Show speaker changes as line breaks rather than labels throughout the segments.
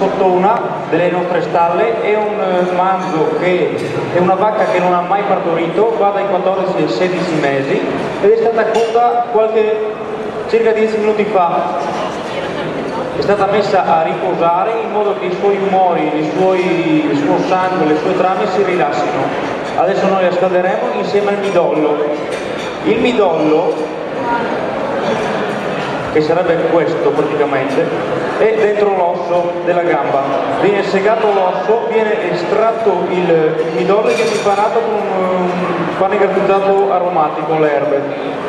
Scottona delle nostre stalle è un eh, manzo che è una vacca che non ha mai partorito, va dai 14 ai 16 mesi ed è stata cotta qualche, circa 10 minuti fa. È stata messa a riposare in modo che i suoi umori, i suoi, il suo sangue, le sue trame si rilassino. Adesso noi la scalderemo insieme al midollo. Il midollo che sarebbe questo praticamente, è dentro l'osso della gamba. Viene segato l'osso, viene estratto il midollo e viene impanato con un pane grattugiato aromatico, le erbe.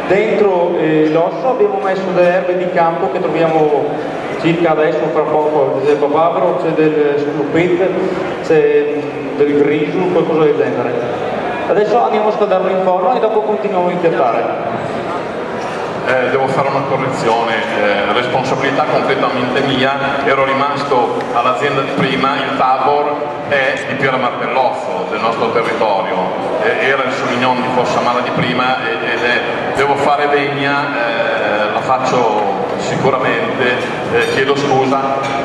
Dentro eh, l'osso abbiamo messo delle erbe di campo che troviamo circa adesso fra poco, c'è del papavero, c'è del sclupit, c'è del grisul, qualcosa del genere. Adesso andiamo a scaldarlo in forno e dopo continuiamo a impiattare
eh, devo fare una correzione, eh, responsabilità completamente mia, ero rimasto all'azienda di prima, il Tabor è di Piera Martellozzo, del nostro territorio, eh, era il Sauvignon di Fossamara di prima ed è, devo fare vegna, eh, la faccio sicuramente, eh, chiedo scusa,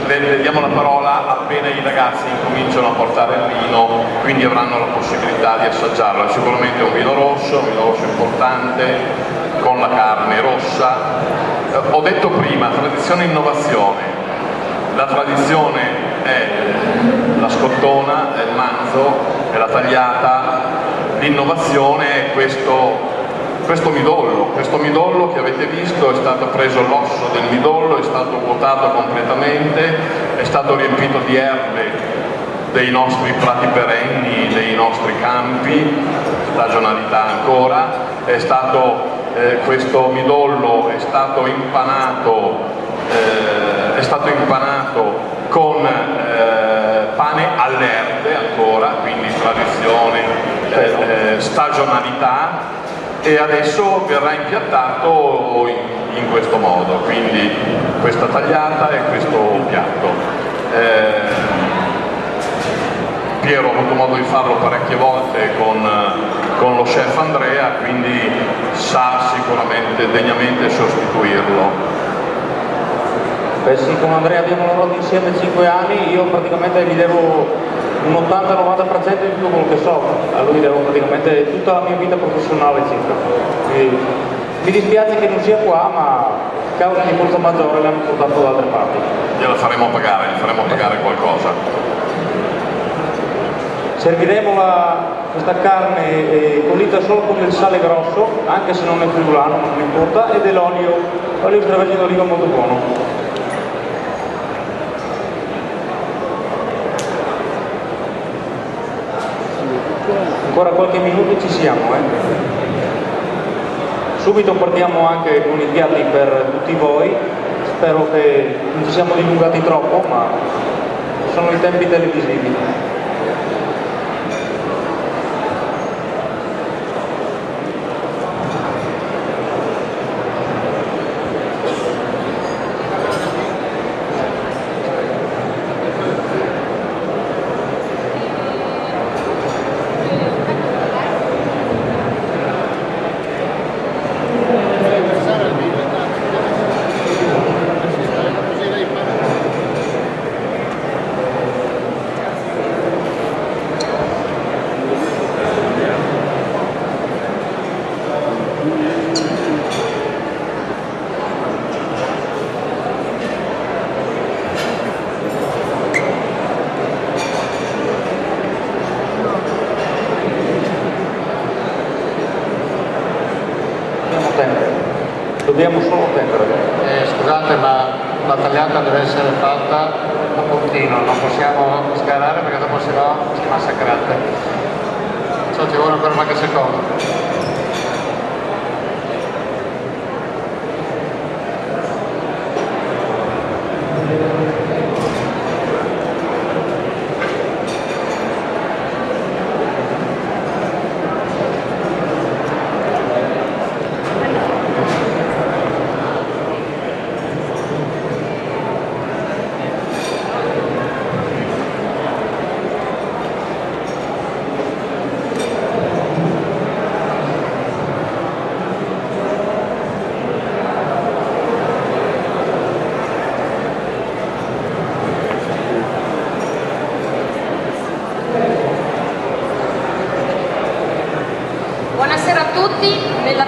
le, diamo la parola appena i ragazzi incominciano a portare il vino, quindi avranno la possibilità di assaggiarlo, è sicuramente un vino rosso, un vino rosso importante, con la carne rossa. Eh, ho detto prima, tradizione e innovazione. La tradizione è la scottona, è il manzo, è la tagliata, l'innovazione è questo questo midollo, questo midollo che avete visto è stato preso l'osso del midollo, è stato vuotato completamente, è stato riempito di erbe dei nostri prati perenni, dei nostri campi, stagionalità ancora, è stato eh, questo midollo è stato impanato, eh, è stato impanato con eh, pane all'erde ancora, quindi tradizione, eh, eh, stagionalità e adesso verrà impiattato in, questo modo, quindi questa tagliata e questo piatto. Eh, Piero ha avuto modo di farlo parecchie volte con, con lo chef Andrea, quindi sa sicuramente degnamente sostituirlo.
Beh sì, con Andrea abbiamo lavorato insieme 5 anni, io praticamente gli devo un 80-90% di tutto quello che so, a lui devo praticamente tutta la mia vita professionale circa. Quindi, mi dispiace che non sia qua, ma a causa di forza maggiore l'hanno portato da altre parti.
Gliela faremo pagare, gli faremo pagare qualcosa.
Serviremo la, questa carne eh, condita solo con del sale grosso, anche se non è friulano, non importa, e dell'olio, olio extravergine d'oliva molto buono. Ancora qualche minuto ci siamo. Eh. Subito partiamo anche con i piatti per tutti voi, spero che non ci siamo dilungati troppo, ma sono i tempi televisivi.
La tagliata deve essere fatta a puntino, non possiamo scalare perché dopo si va si massacrate. Ciò ci vuole ancora qualche secondo.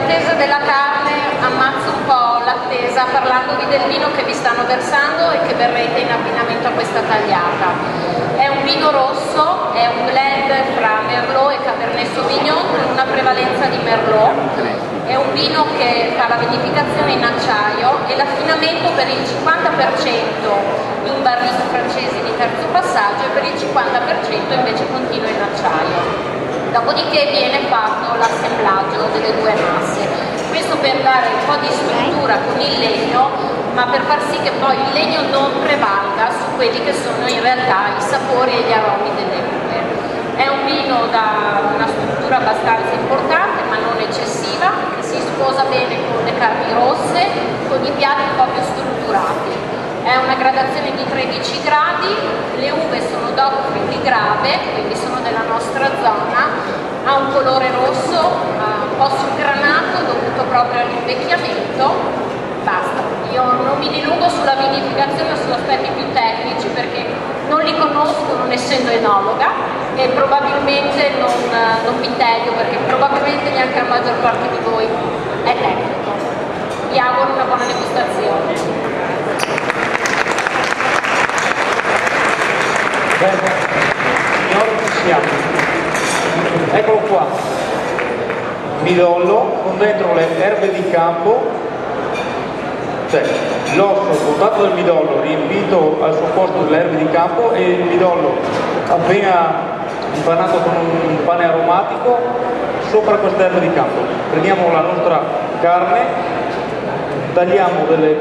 Nell'attesa della carne ammazzo un po' l'attesa parlandovi del vino che vi stanno versando e che berrete in abbinamento a questa tagliata. È un vino rosso, è un blend fra Merlot e Cabernet Sauvignon con una prevalenza di Merlot. È un vino che fa la vinificazione in acciaio e l'affinamento per il 50% in barrique francesi di terzo passaggio e per il 50% invece continua in acciaio dopodiché viene fatto l'assemblaggio delle due masse. Questo per dare un po' di struttura con il legno, ma per far sì che poi il legno non prevalga su quelli che sono in realtà i sapori e gli aromi delle uve. È un vino da una struttura abbastanza importante, ma non eccessiva, che si sposa bene con le carni rosse, con i piatti un po' più strutturati è una gradazione di 13 gradi, le uve sono DOC di grave, quindi sono della nostra zona, ha un colore rosso, un po' sul granato dovuto proprio all'invecchiamento, basta. Io non mi dilungo sulla vinificazione o sugli aspetti più tecnici perché non li conosco non essendo enologa e probabilmente non, non mi tedio perché probabilmente neanche la maggior parte di voi è tecnico. Vi auguro una buona degustazione.
Bene, signori ci siamo. Eccolo qua. Midollo con dentro le erbe di campo, cioè l'osso portato del midollo riempito al suo posto delle erbe di campo e il midollo appena impanato con un pane aromatico sopra queste erbe di campo. Prendiamo la nostra carne, tagliamo delle,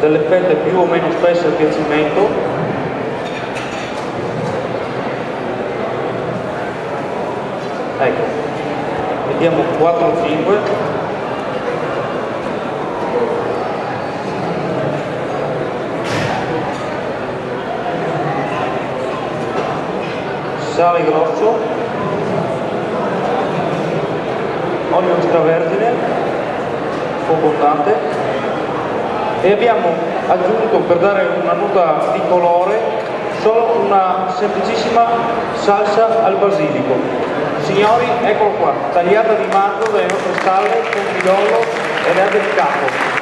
delle fette più o meno spesse a piacimento ecco. Vediamo 4 o 5 sale grosso. Olio extravergine. Abbondante e abbiamo aggiunto per dare una nota di colore solo una semplicissima salsa al basilico Signori, eccolo qua, tagliata di manzo dalle nostre stalle con midollo ed erbe di capo.